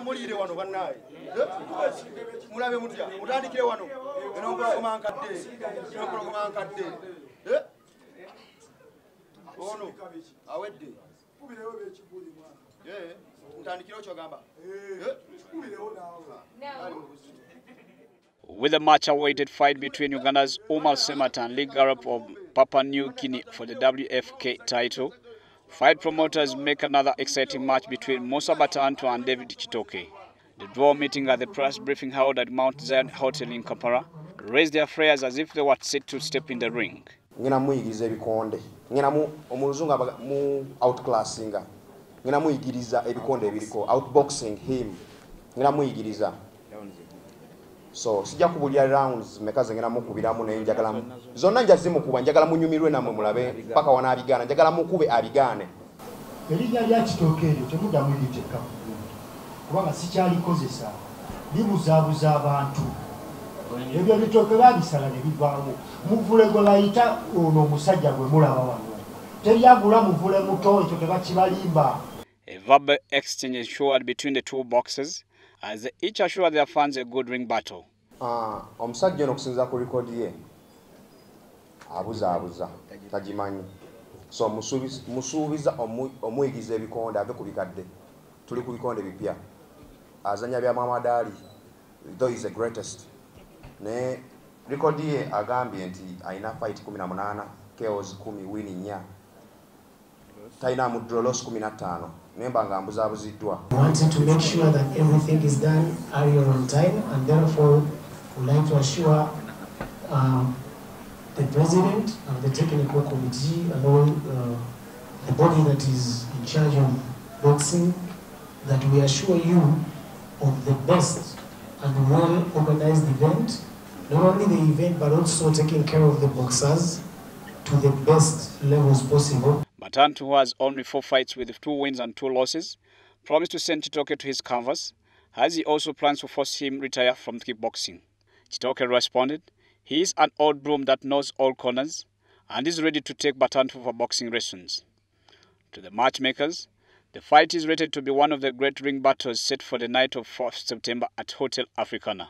mulire wano bannaye. Mulabe mutya? Mutandikire wano. Nkadde nkadde Eh? ono awedde. Eh, okyogamba With a much awaited fight between Uganda's Omar Semat and League Arab of Papua New Guinea for the WFK title, fight promoters make another exciting match between Musa Batanto and David Chitoke. The draw meeting at the press briefing held at Mount Zion Hotel in Kampala raised their prayers as if they were set to step in the ring. ngena muyigiriza ebikonde ngena mu omuluzungu mu outclassinga ngena muyigiriza ebikonde ebiriko outboxing him ngena muyigiriza so sijja kubulira rounds meka ze ngena mukubiramu naye njagala zonna nja zimukuba njagala munyumirwe nammwe mulabe paka wanaabigaana njagala mukube abigaane. Erinnya lya kitooke eryo temuddamu eritekka kubanga sikyalikozesa libuzaabuza abantu. Ebyo bitooke babisala ne bivaamu muvule gwe bayita ono omusajja gwe mulaba wano. Teryagula muvule muto ekyo tebakibalimba. A verbal exchange ensued between the two boxers as each assured their fans a good ring battle. Ah, omusajja ono okusinza ku likodi ye. Abuzaabuza tagimanyi. So musuubiz- musuubiza omu- omuyigiriza ebikonde ave ku bikadde. Tuli ku bikonde bipya. Azanya bya mamadaali though is the greatest. Naye likodi ye agambye nti alina fight 18 keos 1 wini nnya talina mudrolos 15 naye mba nga mbuzaabuziddwa wanted to make sure that everything is done on time, and therefore would like to assure um, the president and the technical committee and all uh, the body that is in charge of boxing that we assure you of the best and well organized event, not only the event but also taking care of the boxers to the best levels possible. Batantu, who has only four fights with two wins and two losses, promised to send Chitoke to his canvas, as he also plans to force him retire from kickboxing. Chitoke responded, he is an old broom that knows all corners and is ready to take Batantu for boxing lessons. To the matchmakers, the fight is rated to be one of the great ring battles set for the night of 4th September at Hotel Africana.